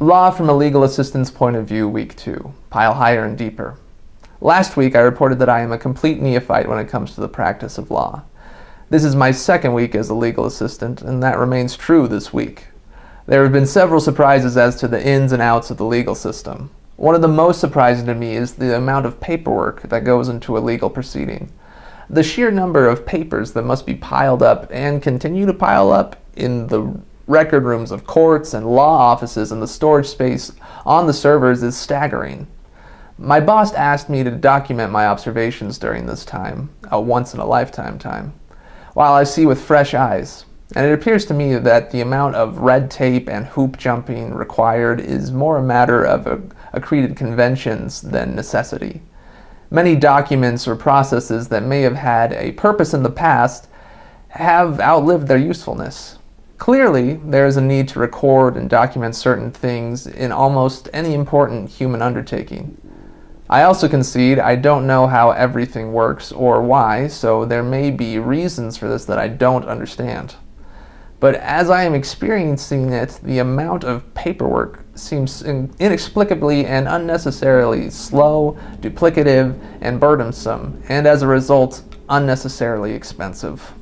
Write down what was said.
Law from a legal assistant's point of view, week two. Pile higher and deeper. Last week I reported that I am a complete neophyte when it comes to the practice of law. This is my second week as a legal assistant, and that remains true this week. There have been several surprises as to the ins and outs of the legal system. One of the most surprising to me is the amount of paperwork that goes into a legal proceeding. The sheer number of papers that must be piled up and continue to pile up in the record rooms of courts and law offices and the storage space on the servers is staggering. My boss asked me to document my observations during this time, a once in a lifetime time, while I see with fresh eyes. And it appears to me that the amount of red tape and hoop jumping required is more a matter of accreted conventions than necessity. Many documents or processes that may have had a purpose in the past have outlived their usefulness. Clearly, there is a need to record and document certain things in almost any important human undertaking. I also concede I don't know how everything works or why, so there may be reasons for this that I don't understand. But as I am experiencing it, the amount of paperwork seems inexplicably and unnecessarily slow, duplicative, and burdensome, and as a result, unnecessarily expensive.